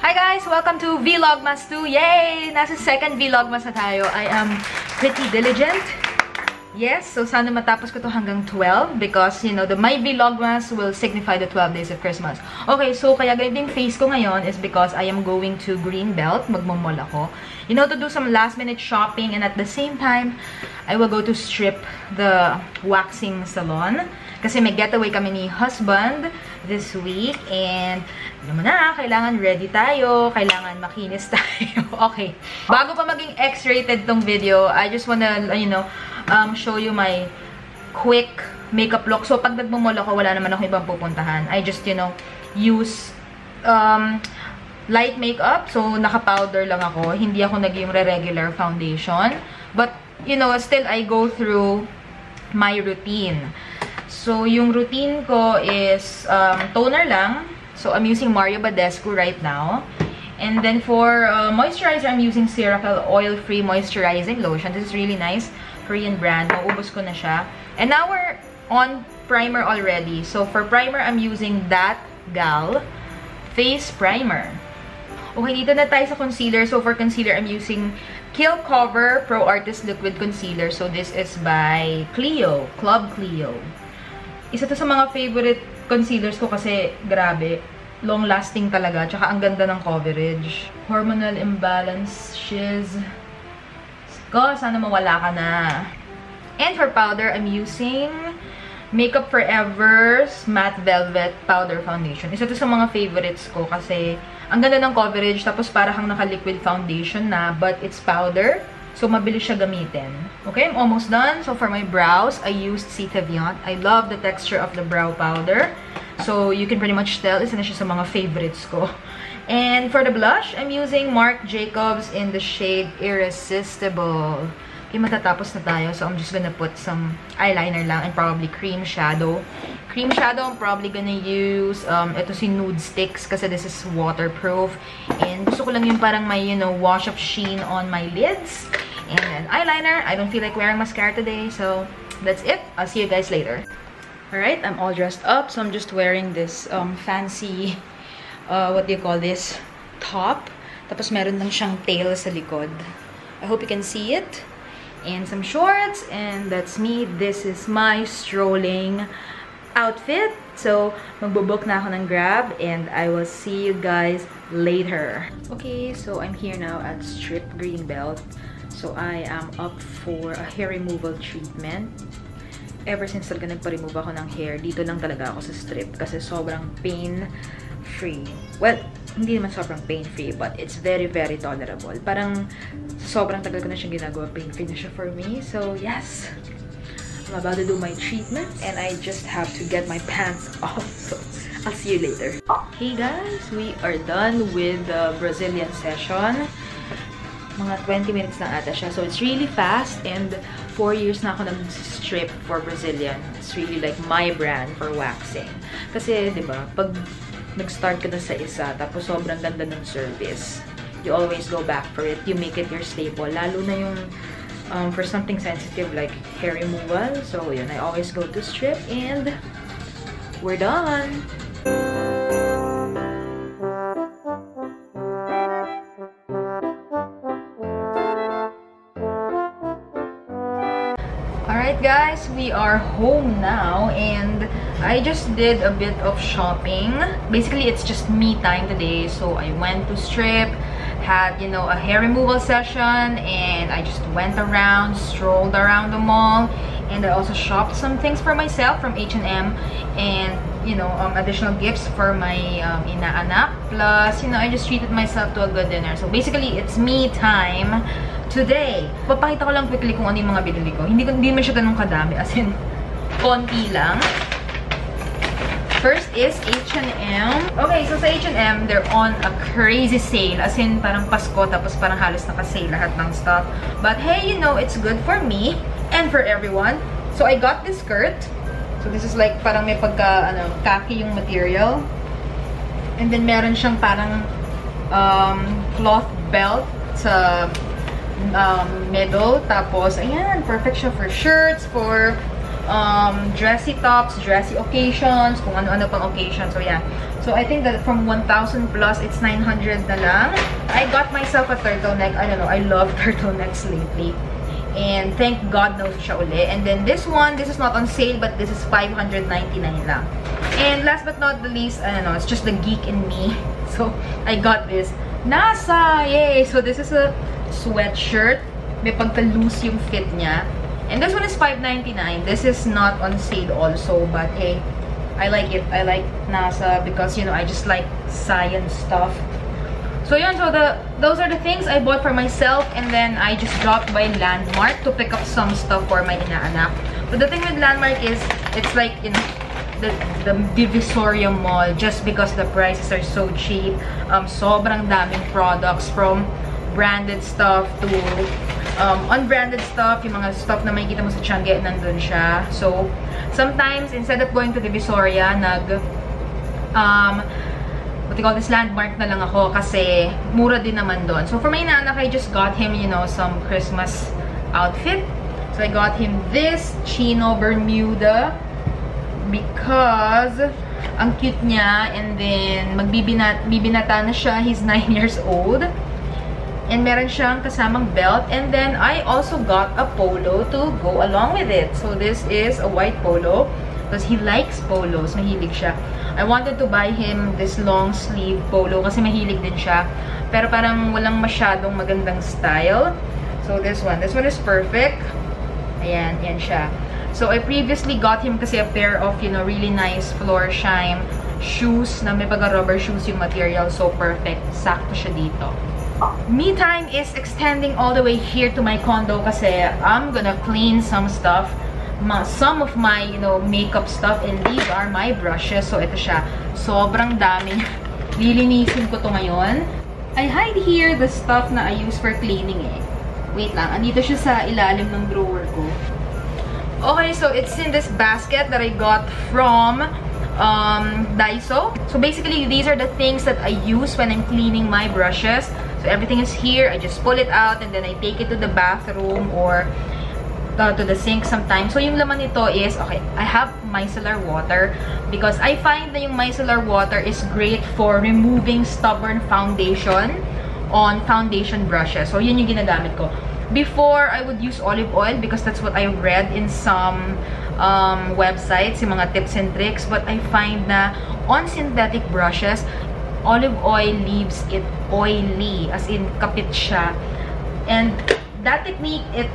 Hi guys! Welcome to Vlogmas 2! Yay! Nasa second Vlogmas na tayo. I am pretty diligent. Yes, so sana matapos ko to hanggang 12 because, you know, the my Vlogmas will signify the 12 days of Christmas. Okay, so kaya ganito yung face ko ngayon is because I am going to Greenbelt. Magmamall ako. You know, to do some last minute shopping and at the same time, I will go to strip the waxing salon. Kasi may getaway kami ni husband this week. And, alam mo na, kailangan ready tayo. Kailangan makinis tayo. okay. Bago pa maging X-rated tong video, I just wanna, you know, um, show you my quick makeup look. So, pag nagmamall ako, wala naman ako ibang pupuntahan. I just, you know, use um, light makeup. So, naka-powder lang ako. Hindi ako nag yung regular foundation. But, you know, still I go through my routine. So, yung routine ko is um, toner lang. So, I'm using Mario Badescu right now. And then for uh, moisturizer, I'm using Ceraphil Oil-Free Moisturizing Lotion. This is really nice. Korean brand. Maubos ko na siya. And now we're on primer already. So, for primer, I'm using that Gal Face Primer. Okay, dito na tayo sa concealer. So, for concealer, I'm using Kill Cover Pro Artist Liquid Concealer. So, this is by Clio. Club Clio isa to sa mga favorite concealers ko kasi grabe, long-lasting talaga. Tsaka ang ganda ng coverage. Hormonal imbalance, shiz. Ko, sana mawala ka na. And for powder, I'm using Makeup Forever's Matte Velvet Powder Foundation. Isa to sa mga favorites ko kasi ang ganda ng coverage tapos para kang naka-liquid foundation na but it's powder. So, mabilis siya gamitin. Okay, I'm almost done. So, for my brows, I used Cetaviant. I love the texture of the brow powder. So, you can pretty much tell, isa na siya sa mga favorites ko. And for the blush, I'm using Marc Jacobs in the shade Irresistible. Okay, matatapos na tayo. So, I'm just gonna put some eyeliner lang and probably cream shadow. Cream shadow, I'm probably gonna use, um, ito si Nude Sticks kasi this is waterproof. And gusto ko lang yung parang may, you know, wash of sheen on my lids. And eyeliner. I don't feel like wearing mascara today. So, that's it. I'll see you guys later. Alright, I'm all dressed up. So, I'm just wearing this um, fancy, uh, what do you call this? Top. Tapos, meron lang siyang tail sa likod. I hope you can see it. And some shorts. And that's me. This is my strolling outfit. So, magbobook na ako ng Grab. And I will see you guys later. Okay, so I'm here now at Strip Greenbelt. So, I am up for a hair removal treatment. Ever since talaga nagpa-remove ako ng hair, dito lang talaga ako sa strip kasi sobrang pain-free. Well, hindi naman sobrang pain-free, but it's very, very tolerable. Parang sobrang tagal ko na siyang ginagawa, pain-free na siya for me. So, yes. I'm about to do my treatment and I just have to get my pants off. So, I'll see you later. Hey guys, we are done with the Brazilian session mga 20 minutes lang ata siya. So, it's really fast and 4 years na ako nag-strip for Brazilian. It's really like my brand for waxing. Kasi, di ba, pag nag-start ka na sa isa, tapos sobrang ganda ng service, you always go back for it. You make it your staple. Lalo na yung um, for something sensitive like hair removal. So, yun, I always go to strip and we're done! Alright guys, we are home now and I just did a bit of shopping. Basically, it's just me time today. So I went to Strip, had, you know, a hair removal session and I just went around, strolled around the mall and I also shopped some things for myself from H&M and, you know, um, additional gifts for my um, inaanak. Plus, you know, I just treated myself to a good dinner. So basically, it's me time today. Papakita ko lang quickly kung ano yung mga binili ko. Hindi, hindi man siya ganun kadami. As in, konti lang. First is H&M. Okay, so sa H&M, they're on a crazy sale. As in, parang Pasko, tapos parang halos naka-sale lahat ng stuff. But hey, you know, it's good for me and for everyone. So I got this skirt. So this is like, parang may pagka, ano, khaki yung material. And then meron siyang parang um, cloth belt sa um, middle. Tapos, ayan, perfect siya for shirts, for um, dressy tops, dressy occasions, kung ano-ano pang occasion. So, yeah. So, I think that from 1,000 plus, it's 900 na lang. I got myself a turtleneck. I don't know, I love turtlenecks lately. And thank God no siya uli. And then this one, this is not on sale, but this is 599 lang. And last but not the least, I don't know, it's just the geek in me. So, I got this. NASA! Yay! So, this is a sweatshirt. May pagka-loose yung fit niya. And this one is 5.99. This is not on sale also, but hey, I like it. I like NASA because, you know, I just like science stuff. So yeah, so the those are the things I bought for myself and then I just dropped by Landmark to pick up some stuff for my inaanak. But the thing with Landmark is, it's like, in the, the Divisoria Mall just because the prices are so cheap. Um, sobrang daming products from branded stuff to um, unbranded stuff, yung mga stuff na makikita mo sa Tiangge, nandun siya. So, sometimes, instead of going to Divisoria, nag, um, what you call this, landmark na lang ako kasi mura din naman doon. So, for my nanak, I just got him, you know, some Christmas outfit. So, I got him this Chino Bermuda because ang cute niya and then magbibinat bibinata na siya. He's 9 years old. And meron siyang kasamang belt. And then, I also got a polo to go along with it. So, this is a white polo. Because he likes polos. Mahilig siya. I wanted to buy him this long sleeve polo kasi mahilig din siya. Pero parang walang masyadong magandang style. So, this one. This one is perfect. Ayan, yan siya. So, I previously got him kasi a pair of, you know, really nice floor shine shoes na may pagka-rubber shoes yung material. So, perfect. Sakto siya dito. Me time is extending all the way here to my condo kasi I'm gonna clean some stuff. Ma some of my, you know, makeup stuff and these are my brushes. So, ito siya. Sobrang dami. Lilinisin ko to ngayon. I hide here the stuff na I use for cleaning eh. Wait lang. Andito siya sa ilalim ng drawer ko. Okay, so it's in this basket that I got from um, Daiso. So basically, these are the things that I use when I'm cleaning my brushes. So everything is here. I just pull it out and then I take it to the bathroom or uh, to the sink sometimes. So yung laman nito is, okay, I have micellar water because I find that yung micellar water is great for removing stubborn foundation on foundation brushes. So yun yung ginagamit ko. Before, I would use olive oil because that's what I read in some um, websites, yung mga tips and tricks. But I find na on synthetic brushes, olive oil leaves it oily. As in, kapit siya. And that technique, it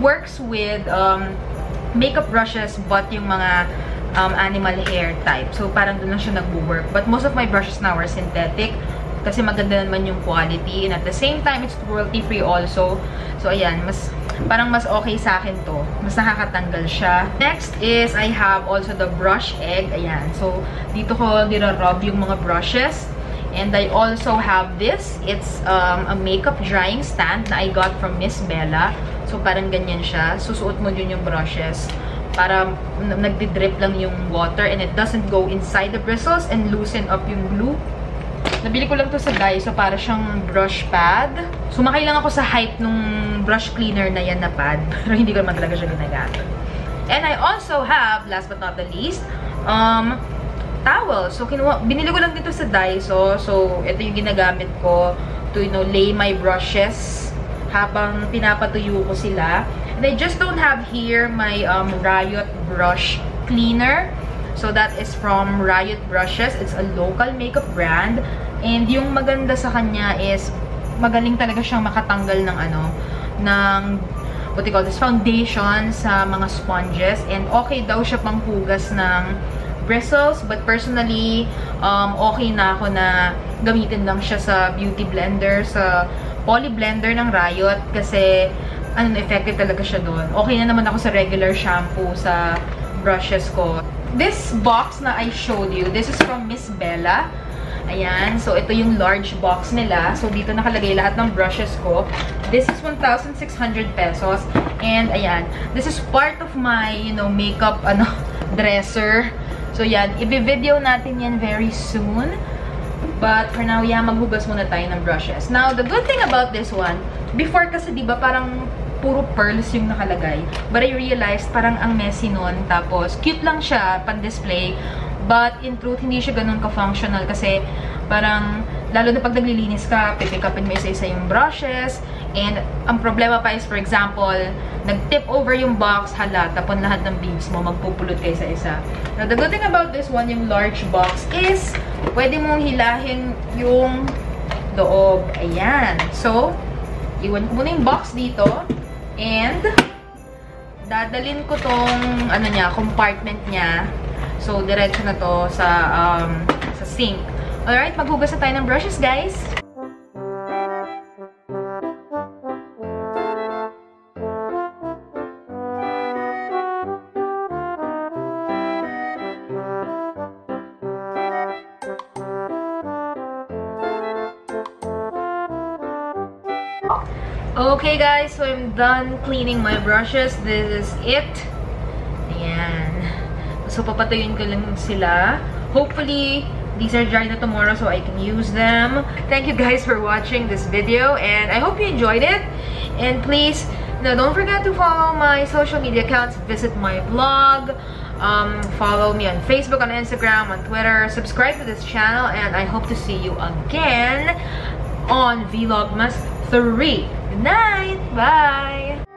works with um, makeup brushes but yung mga um, animal hair type. So, parang doon lang siya nagbo-work. But most of my brushes now are synthetic kasi maganda naman yung quality. And at the same time, it's cruelty-free also. So, ayan, mas parang mas okay sa akin to. Mas nakakatanggal siya. Next is, I have also the brush egg. Ayan. So, dito ko nira-rub yung mga brushes. And I also have this. It's um, a makeup drying stand na I got from Miss Bella. So, parang ganyan siya. Susuot mo yun yung brushes para nagdi-drip lang yung water and it doesn't go inside the bristles and loosen up yung glue. Nabili ko lang to sa Daiso para siyang brush pad. Sumakay lang ako sa hype nung brush cleaner na yan na pad. Pero hindi ko naman talaga siya ginagamit. And I also have, last but not the least, um, towel. So, kinuha, binili ko lang dito sa Daiso. So, ito yung ginagamit ko to, you know, lay my brushes habang pinapatuyo ko sila. And I just don't have here my um, Riot brush cleaner. So, that is from Riot Brushes. It's a local makeup brand. And yung maganda sa kanya is magaling talaga siyang makatanggal ng ano, ng what you call this, foundation sa mga sponges. And okay daw siya panghugas ng bristles. But personally, um, okay na ako na gamitin lang siya sa beauty blender, sa poly blender ng Riot. Kasi, ano, effective talaga siya doon. Okay na naman ako sa regular shampoo sa brushes ko. This box na I showed you, this is from Miss Bella. Ayan. So, ito yung large box nila. So, dito nakalagay lahat ng brushes ko. This is 1,600 pesos. And, ayan. This is part of my, you know, makeup, ano, dresser. So, yan. I-video natin yan very soon. But, for now, yeah, maghugas muna tayo ng brushes. Now, the good thing about this one, before kasi, di ba, parang puro pearls yung nakalagay. But I realized parang ang messy nun. Tapos, cute lang siya, pan-display. But, in truth, hindi siya ganun ka-functional kasi parang, lalo na pag naglilinis ka, pipick upin mo isa-isa yung brushes. And, ang problema pa is, for example, nag-tip over yung box, hala, tapon lahat ng beads mo, magpupulot kayo sa isa. Now, the good thing about this one, yung large box, is, pwede mong hilahin yung loob. Ayan. So, iwan ko muna yung box dito. And, dadalin ko tong, ano niya, compartment niya. So, diretso na to sa, um, sa sink. Alright, maghugas na tayo ng brushes, guys. Okay guys, so I'm done cleaning my brushes. This is it. Ayan. So papatuyin ko lang sila. Hopefully, these are dry na tomorrow so I can use them. Thank you guys for watching this video and I hope you enjoyed it. And please, no, don't forget to follow my social media accounts. Visit my blog. Um, follow me on Facebook, on Instagram, on Twitter. Subscribe to this channel and I hope to see you again on Vlogmas 3. Night! Bye!